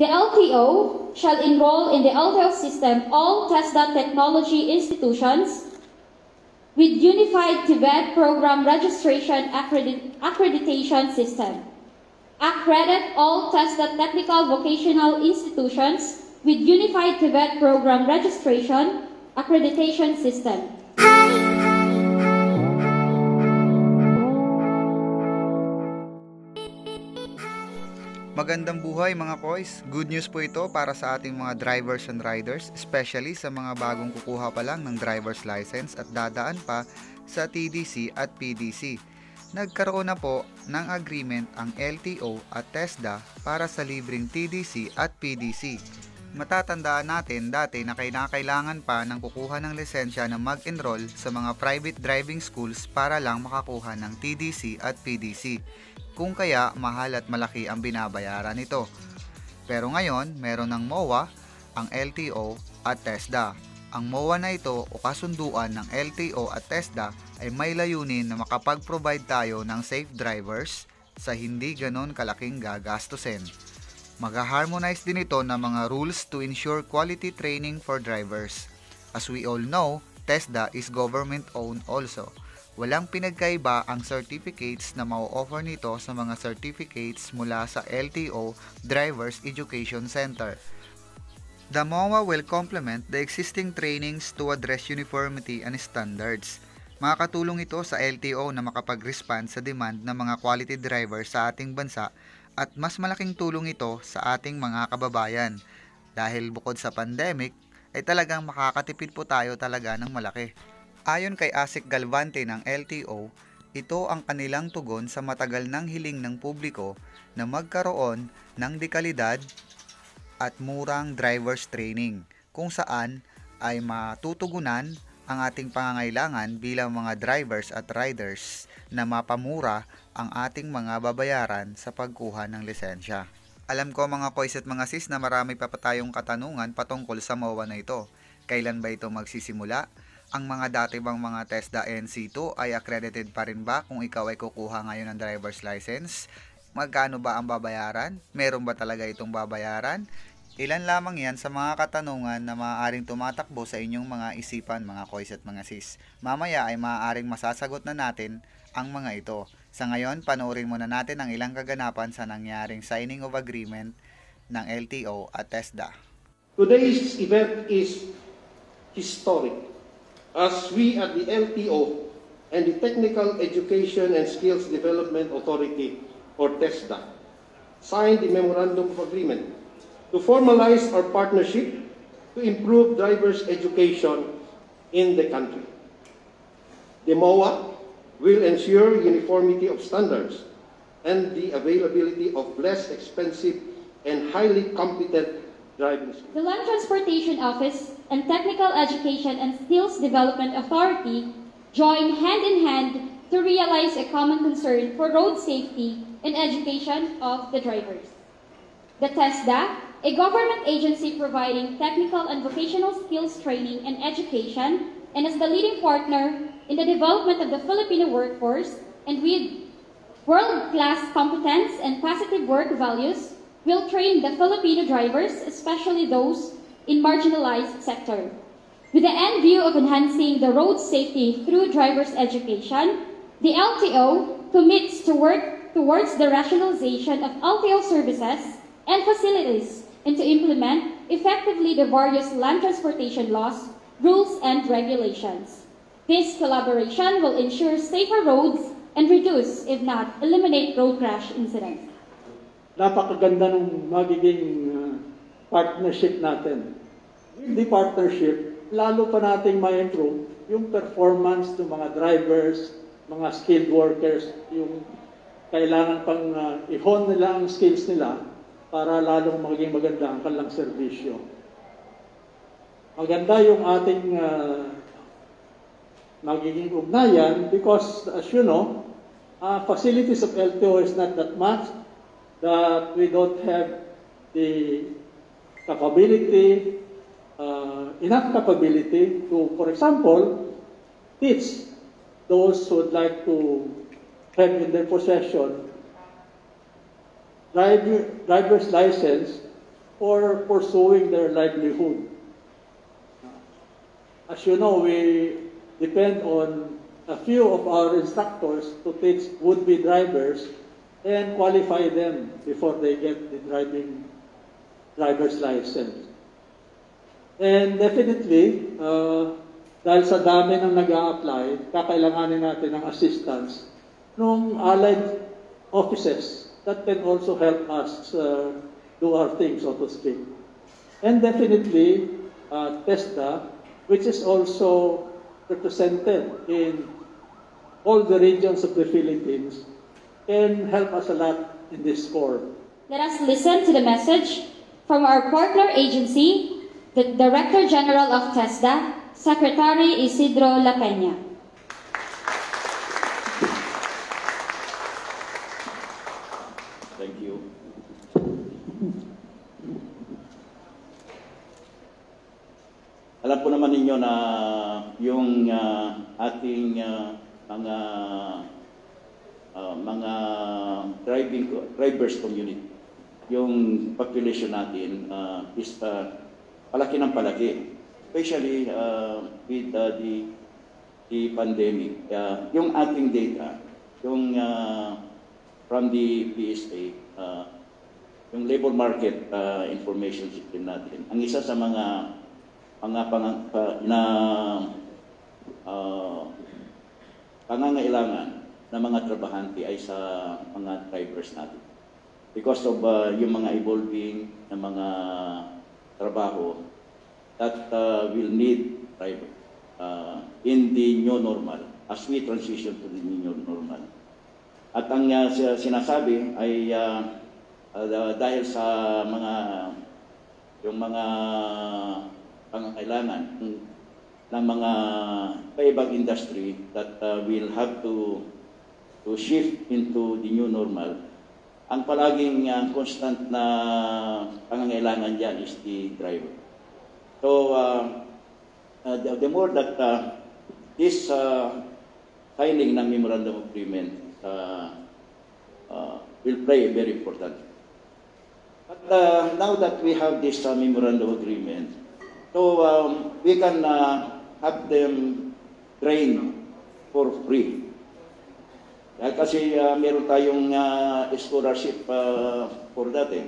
The LTO shall enroll in the LTO system all TESDA technology institutions with Unified Tibet Program Registration Accredit- Accreditation System. Accredit all TESDA technical vocational institutions with Unified Tibet Program Registration Accreditation System. Magandang buhay mga koys. Good news po ito para sa ating mga drivers and riders, especially sa mga bagong kukuha pa lang ng driver's license at dadaan pa sa TDC at PDC. Nagkaroon na po ng agreement ang LTO at TESDA para sa libreng TDC at PDC. Matatandaan natin dati na kailangan pa ng kukuha ng lisensya na mag-enroll sa mga private driving schools para lang makakuha ng TDC at PDC. Kung kaya mahal at malaki ang binabayaran nito. Pero ngayon, meron ng MOA, ang LTO at TESDA. Ang MOA na ito o kasunduan ng LTO at TESDA ay may layunin na makapag-provide tayo ng safe drivers sa hindi ganon kalaking gagastusin. Mag-harmonize din ito ng mga rules to ensure quality training for drivers. As we all know, TESDA is government-owned also. Walang pinagkaiba ang certificates na mau-offer nito sa mga certificates mula sa LTO Drivers Education Center. The MOA will complement the existing trainings to address uniformity and standards. Makakatulong ito sa LTO na makapag-respond sa demand ng mga quality drivers sa ating bansa at mas malaking tulong ito sa ating mga kababayan. Dahil bukod sa pandemic, ay talagang makakatipid po tayo talaga ng malaki. Ayon kay Asik Galvante ng LTO, ito ang kanilang tugon sa matagal ng hiling ng publiko na magkaroon ng dekalidad at murang driver's training kung saan ay matutugunan ang ating pangangailangan bilang mga drivers at riders na mapamura ang ating mga babayaran sa pagkuha ng lisensya. Alam ko mga koys at mga sis na marami pa pa tayong katanungan patungkol sa MOA na ito. Kailan ba ito magsisimula? Ang mga dati bang mga TESDA NC2 ay accredited pa rin ba kung ikaw ay kukuha ngayon ng driver's license? Magkano ba ang babayaran? Meron ba talaga itong babayaran? Ilan lamang yan sa mga katanungan na maaaring tumatakbo sa inyong mga isipan mga koys at mga sis. Mamaya ay maaaring masasagot na natin ang mga ito. Sa ngayon, panoorin muna natin ang ilang kaganapan sa nangyaring signing of agreement ng LTO at TESDA. Today's event is historic as we at the LTO and the Technical Education and Skills Development Authority, or TESDA, signed the Memorandum of Agreement to formalize our partnership to improve drivers' education in the country. The MOA will ensure uniformity of standards and the availability of less expensive and highly competent driving schools. The Land Transportation Office and Technical Education and Skills Development Authority join hand in hand to realize a common concern for road safety and education of the drivers. The TESDA, a government agency providing technical and vocational skills training and education, and as the leading partner in the development of the Filipino workforce and with world-class competence and positive work values, will train the Filipino drivers, especially those in marginalized sector. With the end view of enhancing the road safety through driver's education, the LTO commits to work towards the rationalization of LTO services and facilities and to implement effectively the various land transportation laws, rules, and regulations. This collaboration will ensure safer roads and reduce, if not eliminate, road crash incidents. napakaganda ng magiging uh, partnership natin. With the partnership, lalo pa nating ma-improve yung performance ng mga drivers, mga skilled workers, yung kailangan pang uh, i-hone nila ang skills nila para lalong maging maganda ang kanilang serbisyo. Maganda yung ating uh, magiging ugnayan because as you know, uh, facilities of LTO is not that much that we don't have the capability, uh, enough capability to, for example, teach those who would like to have in their possession driver, driver's license for pursuing their livelihood. As you know, we depend on a few of our instructors to teach would-be drivers and qualify them before they get the driving driver's license. And definitely, uh, dahil sa dami ng nag apply kakailanganin natin ng assistance ng allied offices that can also help us uh, do our thing, so to speak. And definitely, uh, TESDA, which is also represented in all the regions of the Philippines, can help us a lot in this score. Let us listen to the message from our partner agency, the Director General of TESDA, Secretary Isidro La Peña. Thank you. Alam po naman ninyo na yung ah, ating ah, mga ah, mga driving drivers community, yung population natin ah, is ah, palaki ng palaki. Especially ah, with ah, the the pandemic. Ah, yung ating data, yung ah, from the PSA, uh, yung labor market uh, information system natin. Ang isa sa mga mga pang, pa, na uh, pangangailangan ng mga trabahante ay sa mga drivers natin. Because of uh, yung mga evolving na mga trabaho that uh, will need driver uh, in the new normal as we transition to the new normal. At ang uh, si- sinasabi ay uh, uh, dahil sa mga yung mga pangangailangan ng, mga iba-ibang industry that uh, will have to to shift into the new normal. Ang palaging uh, constant na pangangailangan diyan is the driver. So uh, uh, the, the more that uh, this uh, signing ng memorandum of agreement uh, uh, will play a very important. But uh, now that we have this uh, memorandum agreement, so um, we can uh, have them trained for free. Dahil kasi uh, meron tayong uh, scholarship uh, for that eh.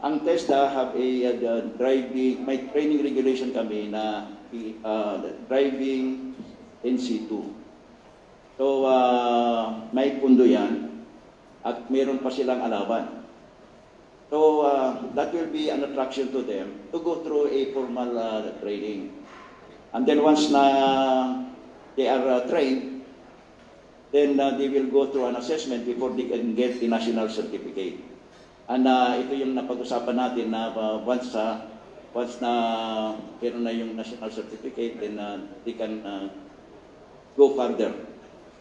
Ang TESDA have a uh, driving, may training regulation kami na uh, driving NC2. So, uh, may pundo yan at meron pa silang alaban. So, uh, that will be an attraction to them to go through a formal uh, training. And then once na they are uh, trained, then uh, they will go through an assessment before they can get the national certificate. And uh, ito yung napag-usapan natin na uh, once uh, once na meron na yung national certificate, then uh, they can uh, go further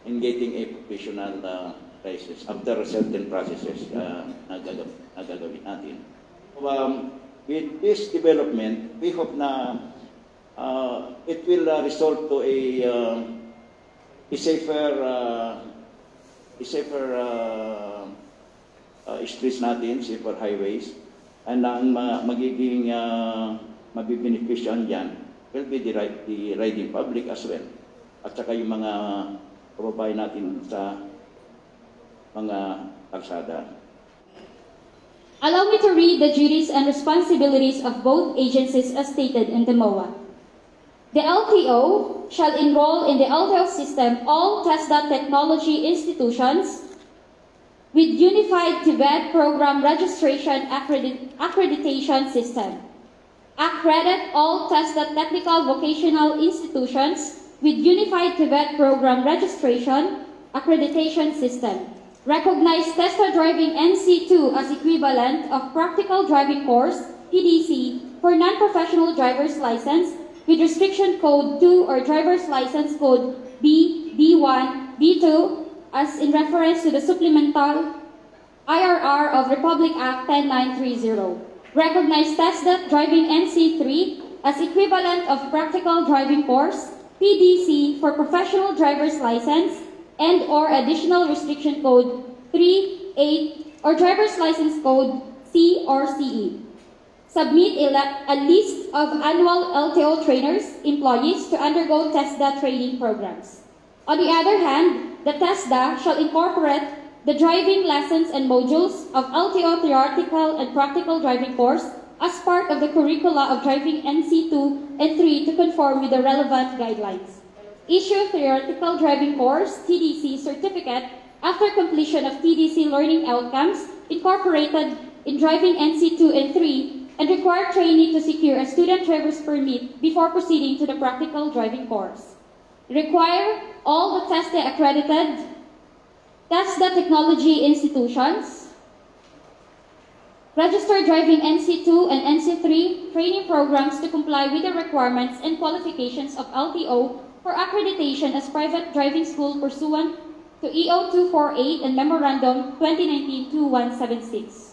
in getting a professional uh, license after certain processes uh, na, gagawin, na gagawin natin. So, um, with this development, we hope na uh, it will uh, result to a, uh, a safer uh, a safer uh, uh, streets natin, safer highways, and ang ma- magiging uh, mabibeneficyan dyan will be the, right, the riding public as well. At saka yung mga kababayan natin sa mga kalsada. Allow me to read the duties and responsibilities of both agencies as stated in the MOA. The LTO shall enroll in the LTO system all TESDA technology institutions with Unified Tibet Program Registration accredit- Accreditation System. Accredit all TESDA technical vocational institutions with Unified Tibet Program Registration Accreditation System. Recognize TESDA Driving NC2 as equivalent of Practical Driving Course, PDC, for non-professional driver's license with restriction code 2 or driver's license code B, B1, B2 as in reference to the supplemental IRR of Republic Act 10930. Recognize TESDA Driving NC3 as equivalent of Practical Driving Course, PDC, for professional driver's license and or additional restriction code 3, 8, or driver's license code C or CE. Submit a, list of annual LTO trainers, employees to undergo TESDA training programs. On the other hand, the TESDA shall incorporate the driving lessons and modules of LTO theoretical and practical driving course as part of the curricula of driving NC2 and 3 to conform with the relevant guidelines. Issue theoretical driving course TDC certificate after completion of TDC learning outcomes incorporated in driving NC2 and 3 and require trainee to secure a student driver's permit before proceeding to the practical driving course. Require all the TESDA accredited test TESDA technology institutions registered driving NC2 and NC3 training programs to comply with the requirements and qualifications of LTO for accreditation as private driving school pursuant to EO 248 and Memorandum 2019-2176.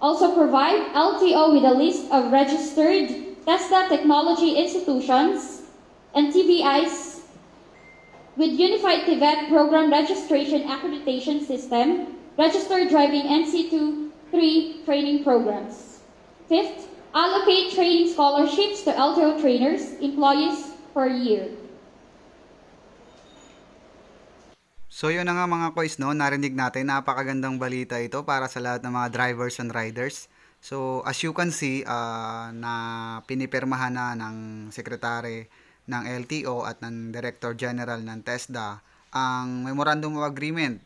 Also provide LTO with a list of registered TESDA technology institutions and TBIs with Unified Tibet Program Registration Accreditation System, registered driving NC2 3 training programs. Fifth, allocate training scholarships to LTO trainers, employees per year. So yun na nga mga kois no, narinig natin, napakagandang balita ito para sa lahat ng mga drivers and riders. So as you can see, ah, na pinipirmahan na ng sekretary ng LTO at ng Director General ng TESDA ang Memorandum of Agreement.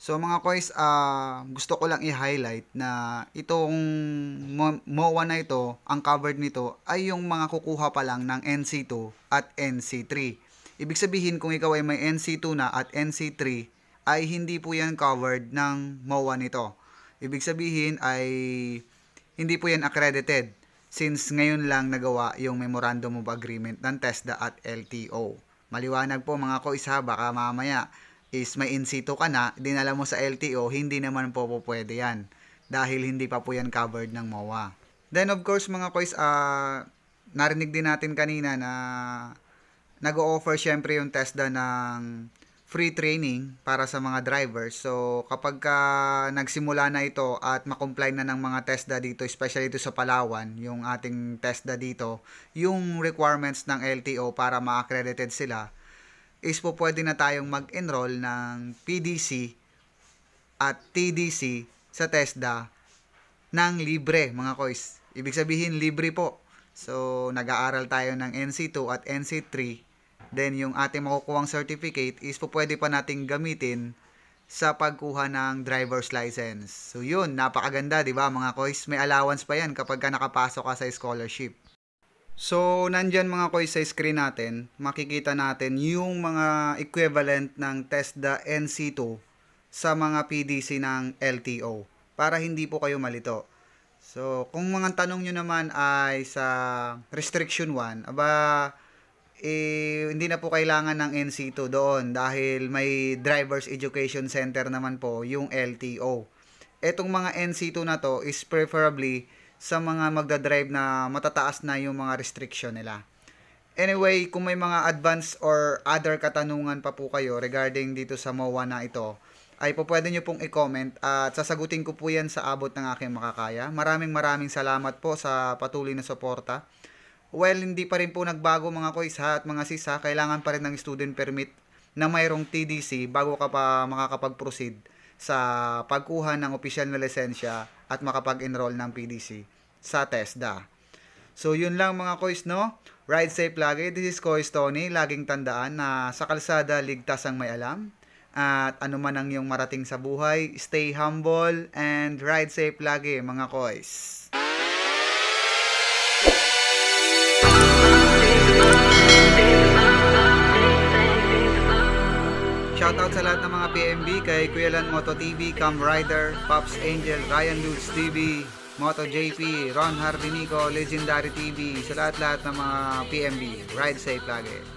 So mga kois, ah, gusto ko lang i-highlight na itong Mo- MOA na ito, ang covered nito ay yung mga kukuha pa lang ng NC2 at NC3. Ibig sabihin kung ikaw ay may NC2 na at NC3 ay hindi po yan covered ng MOA nito. Ibig sabihin ay hindi po yan accredited since ngayon lang nagawa yung Memorandum of Agreement ng TESDA at LTO. Maliwanag po mga ko isa, baka mamaya is may NC2 ka na, dinala mo sa LTO, hindi naman po po pwede yan dahil hindi pa po yan covered ng MOA. Then of course mga kois, ah narinig din natin kanina na nag-o-offer syempre yung TESDA ng free training para sa mga drivers. So, kapag ka nagsimula na ito at makomply na ng mga TESDA dito, especially dito sa Palawan, yung ating TESDA dito, yung requirements ng LTO para ma-accredited sila, is po pwede na tayong mag-enroll ng PDC at TDC sa TESDA ng libre, mga kois. Ibig sabihin, libre po. So, nag-aaral tayo ng NC2 at NC3. Then, yung ating makukuhang certificate is po pwede pa nating gamitin sa pagkuha ng driver's license. So, yun, napakaganda, di ba mga kois? May allowance pa yan kapag ka nakapasok ka sa scholarship. So, nandyan mga kois sa screen natin, makikita natin yung mga equivalent ng TESDA NC2 sa mga PDC ng LTO para hindi po kayo malito. So, kung mga tanong nyo naman ay sa restriction 1, aba, eh, hindi na po kailangan ng NC2 doon dahil may Driver's Education Center naman po yung LTO. Etong mga NC2 na to is preferably sa mga magdadrive na matataas na yung mga restriction nila. Anyway, kung may mga advanced or other katanungan pa po kayo regarding dito sa MOA na ito, ay po pwede nyo pong i-comment at sasagutin ko po yan sa abot ng aking makakaya. Maraming maraming salamat po sa patuloy na suporta. Well, hindi pa rin po nagbago mga kois ha at mga sis ha. Kailangan pa rin ng student permit na mayroong TDC bago ka pa makakapag-proceed sa pagkuha ng opisyal na lisensya at makapag-enroll ng PDC sa TESDA. So, yun lang mga kois, no? Ride safe lagi. This is Kois Tony. Laging tandaan na sa kalsada, ligtas ang may alam. At ano man ang iyong marating sa buhay, stay humble and ride safe lagi mga kois. PMB kay Kuya Lan Moto TV, Cam Rider, Pops Angel, Ryan Lutz TV, Moto JP, Ron Hardinico, Legendary TV, sa lahat-lahat ng mga PMB. Ride safe lagi.